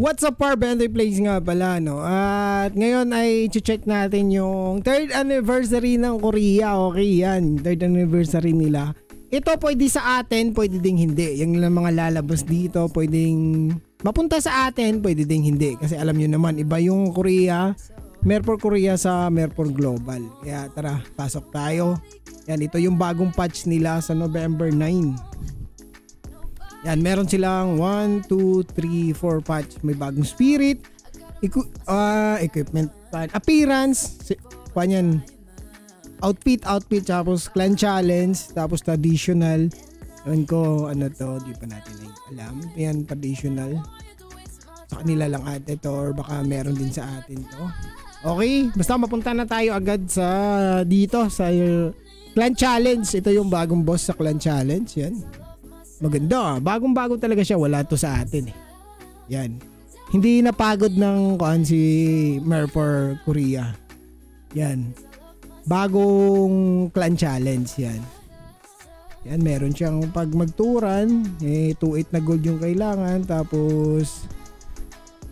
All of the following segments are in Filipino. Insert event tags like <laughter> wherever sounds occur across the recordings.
What's up par Bendy Plays nga pala no? At ngayon ay check natin yung third anniversary ng Korea. Okay yan. Third anniversary nila. Ito pwede sa atin Pwede ding hindi. Yung mga lalabas dito Pwedeng mapunta sa atin Pwede ding hindi. Kasi alam nyo naman Iba yung Korea. Merpor Korea sa Merpor Global. Kaya tara pasok tayo. Yan ito yung bagong patch nila sa November 9 yan, meron silang 1, 2, 3, 4 patch. May bagong spirit, equi- uh, equipment, appearance, panyan, outfit, outfit, tapos clan challenge, tapos traditional. Ewan ko, ano to, di pa natin alam. Yan, traditional. Sa kanila lang ate to or baka meron din sa atin to. Okay, basta mapunta na tayo agad sa dito sa Clan Challenge. Ito yung bagong boss sa Clan Challenge. Yan. Maganda. Bagong-bago talaga siya. Wala to sa atin eh. Yan. Hindi napagod ng kuan si Merfor Korea. Yan. Bagong clan challenge yan. Yan, meron siyang pag magturan, eh 2.8 na gold yung kailangan tapos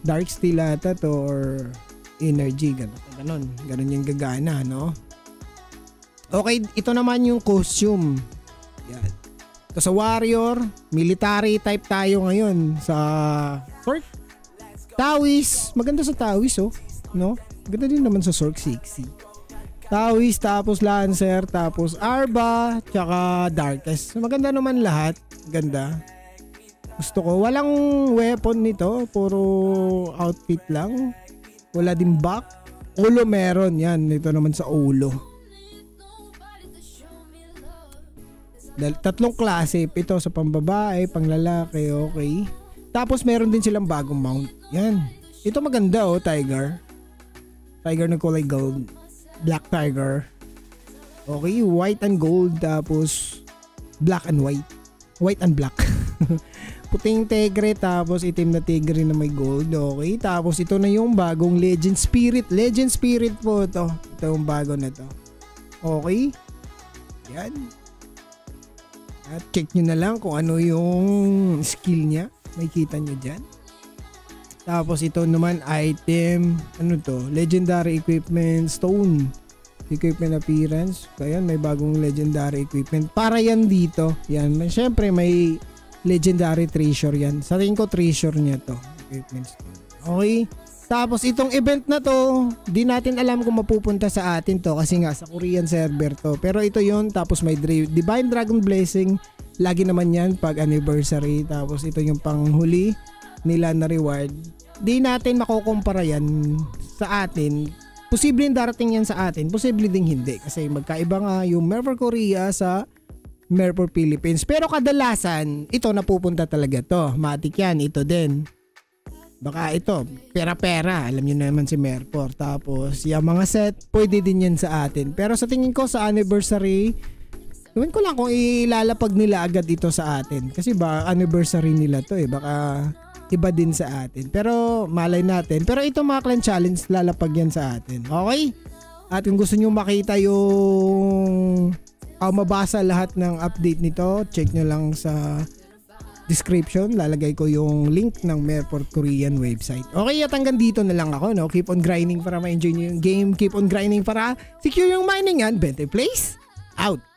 dark steel ata to or energy ganun. Ganun, ganun yung gagana, no? Okay, ito naman yung costume. Yan. So, sa warrior, military type tayo ngayon sa Sork. Tawis, maganda sa Tawis oh, no? Maganda din naman sa Sork 60. Tawis, tapos Lancer, tapos Arba, tsaka Darkest. Maganda naman lahat. Ganda. Gusto ko. Walang weapon nito. Puro outfit lang. Wala din back. Ulo meron. Yan. Ito naman sa ulo. Tatlong klase. Ito sa pambabae, panglalaki, okay. Tapos meron din silang bagong mount. Yan. Ito maganda oh, tiger. Tiger na kulay gold. Black tiger. Okay, white and gold. Tapos black and white. White and black. <laughs> Puting tigre tapos itim na tigre na may gold. Okay, tapos ito na yung bagong legend spirit. Legend spirit po to. Ito yung bago na to. Okay. Yan. At check nyo na lang kung ano yung skill niya. May kita nyo dyan. Tapos ito naman item, ano to? Legendary equipment stone. Equipment appearance. Kaya may bagong legendary equipment. Para yan dito. Yan. Siyempre may legendary treasure yan. Sa tingin ko treasure niya to. Equipment stone. Okay. Tapos itong event na to, di natin alam kung mapupunta sa atin to kasi nga sa Korean server to. Pero ito yon tapos may Divine Dragon Blessing. Lagi naman yan pag anniversary. Tapos ito yung panghuli nila na reward. Di natin makukumpara yan sa atin. Posibleng darating yan sa atin. Posible ding hindi. Kasi magkaiba nga yung Merver Korea sa Merver Philippines. Pero kadalasan, ito napupunta talaga to. Matik yan. Ito din Baka ito, pera-pera. Alam niyo naman si Merpor. Tapos, yung mga set, pwede din yan sa atin. Pero sa tingin ko sa anniversary, Iwan ko lang kung ilalapag nila agad ito sa atin. Kasi ba anniversary nila to eh. Baka iba din sa atin. Pero malay natin. Pero ito mga clan challenge lalapag yan sa atin. Okay? At kung gusto nyo makita yung uh, mabasa lahat ng update nito, check nyo lang sa description, lalagay ko yung link ng Merport Korean website. Okay, at hanggang dito na lang ako, no? Keep on grinding para ma-enjoy yung game. Keep on grinding para secure yung mining and Bente Place. Out!